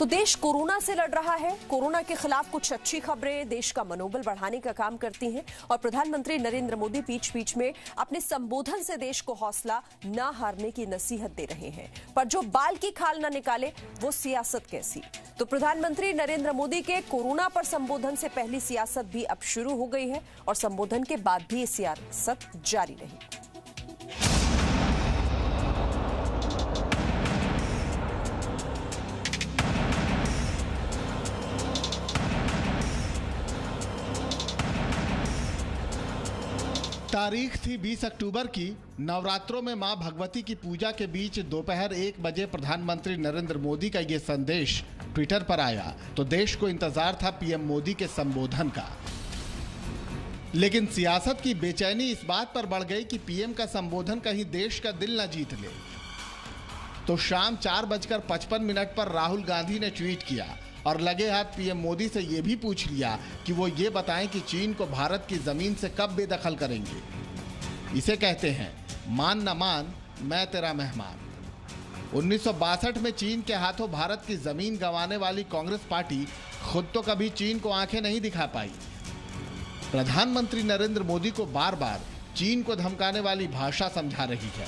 तो देश कोरोना से लड़ रहा है। कोरोना के खिलाफ कुछ अच्छी खबरें, देश का मनोबल बढ़ाने का काम करती हैं और प्रधानमंत्री नरेंद्र मोदी बीच बीच में अपने संबोधन से देश को हौसला न हारने की नसीहत दे रहे हैं। पर जो बाल की खाल न निकाले, वो सियासत कैसी? तो प्रधानमंत्री नरेंद्र मोदी के कोरोना पर संबोधन से पहली सियासत भी अब शुरू हो गई है और संबोधन के बाद भी ये सियासत जारी रही। तारीख थी 20 अक्टूबर की। नवरात्रों में माँ भगवती की पूजा के बीच दोपहर एक बजे प्रधानमंत्री नरेंद्र मोदी का ये संदेश ट्विटर पर आया। तो देश को इंतज़ार था पीएम मोदी के संबोधन का। लेकिन सियासत की बेचैनी इस बात पर बढ़ गई कि पीएम का संबोधन कहीं देश का दिल न जीत ले। तो शाम चार बजकर पचपन मिनट पर राहुल गांधी ने ट्वीट किया। और लगे हाथ पीएम मोदी से ये भी पूछ लिया कि वो ये बताएँ कि चीन को भारत की ज़मीन से कब बेदखल करेंगे। इसे कहते हैं, मान न मान, मैं तेरा मेहमान। उन्नीस सौ बासठ में चीन के हाथों भारत की ज़मीन गंवाने वाली कांग्रेस पार्टी खुद तो कभी चीन को आँखें नहीं दिखा पाई। प्रधानमंत्री नरेंद्र मोदी को बार बार चीन को धमकाने वाली भाषा समझा रही है।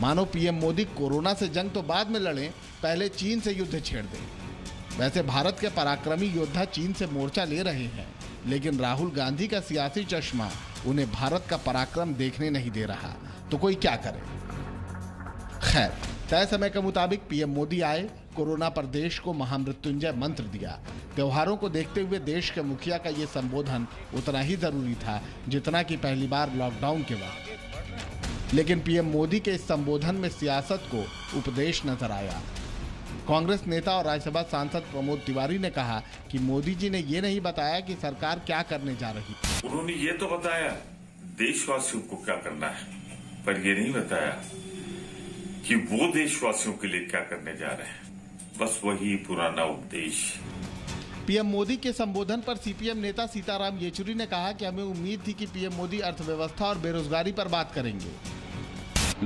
मानो पीएम मोदी कोरोना से जंग तो बाद में लड़ें, पहले चीन से युद्ध छेड़ दें। वैसे भारत के पराक्रमी योद्धा चीन से मोर्चा ले रहे हैं, लेकिन राहुल गांधी का सियासी चश्मा उन्हें भारत का पराक्रम देखने नहीं दे रहा। तो कोई क्या करे? खैर, तय समय के मुताबिक पीएम मोदी आए, कोरोना पर देश को महामृत्युंजय मंत्र दिया। त्योहारों को देखते हुए देश के मुखिया का ये संबोधन उतना ही ज़रूरी था जितना कि पहली बार लॉकडाउन के वक्त। लेकिन पीएम मोदी के इस संबोधन में सियासत को उपदेश नज़र आया। कांग्रेस नेता और राज्यसभा सांसद प्रमोद तिवारी ने कहा कि मोदी जी ने ये नहीं बताया कि सरकार क्या करने जा रही उन्होंने ये तो बताया देशवासियों को क्या करना है? पर ये नहीं बताया कि वो देशवासियों के लिए क्या करने जा रहे हैं। बस वही पुराना उपदेश। पीएम मोदी के संबोधन पर सीपीएम नेता सीताराम येचुरी ने कहा कि हमें उम्मीद थी कि पीएम मोदी अर्थव्यवस्था और बेरोजगारी पर बात करेंगे।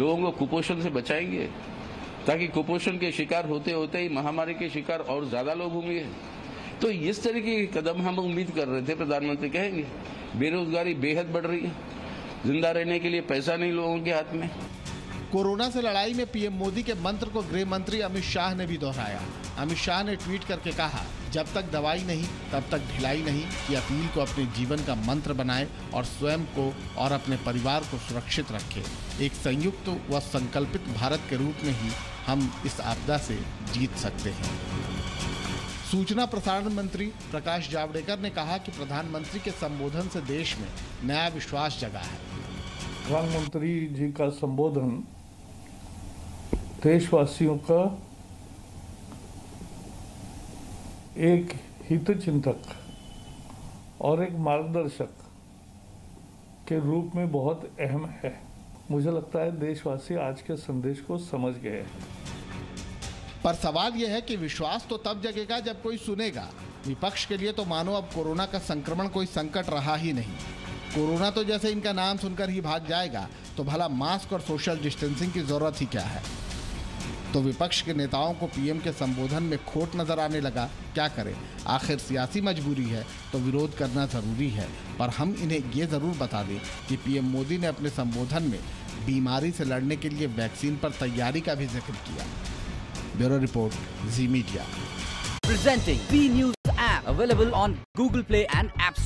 लोगों को कुपोषण से बचाएँगे? ताकि कुपोषण के शिकार होते होते ही महामारी के शिकार और ज़्यादा लोग होंगे। तो इस तरह के कदम हम उम्मीद कर रहे थे, प्रधानमंत्री कहेंगे। बेरोजगारी बेहद बढ़ रही है। ज़िंदा रहने के लिए पैसा नहीं लोगों के हाथ में। कोरोना से लड़ाई में पीएम मोदी के मंत्र को गृह मंत्री अमित शाह ने भी दोहराया। अमित शाह ने ट्वीट करके कहा, जब तक दवाई नहीं, तब तक ढिलाई नहीं की अपील को अपने जीवन का मंत्र बनाए और स्वयं को और अपने परिवार को सुरक्षित रखे। एक संयुक्त व संकल्पित भारत के रूप में ही हम इस आपदा से जीत सकते हैं। सूचना प्रसारण मंत्री प्रकाश जावड़ेकर ने कहा कि प्रधानमंत्री के संबोधन से देश में नया विश्वास जगा है। प्रधानमंत्री जी का संबोधन देशवासियों का एक हित चिंतक और एक मार्गदर्शक के रूप में बहुत अहम है। मुझे लगता है देशवासी आज के संदेश को समझ गए हैं। पर सवाल यह है कि विश्वास तो तब जगेगा जब कोई सुनेगा। विपक्ष के लिए तो मानो अब कोरोना का संक्रमण कोई संकट रहा ही नहीं। कोरोना तो जैसे इनका नाम सुनकर ही भाग जाएगा तो भला मास्क और सोशल डिस्टेंसिंग की ज़रूरत ही क्या है? तो विपक्ष के नेताओं को पीएम के संबोधन में खोट नज़र आने लगा। क्या करें? आखिर सियासी मजबूरी है तो विरोध करना ज़रूरी है। पर हम इन्हें ये ज़रूर बता दें कि पीएम मोदी ने अपने संबोधन में बीमारी से लड़ने के लिए वैक्सीन पर तैयारी का भी ज़िक्र किया। Bureau report, Zee media. Presenting B News app, available on Google Play and App.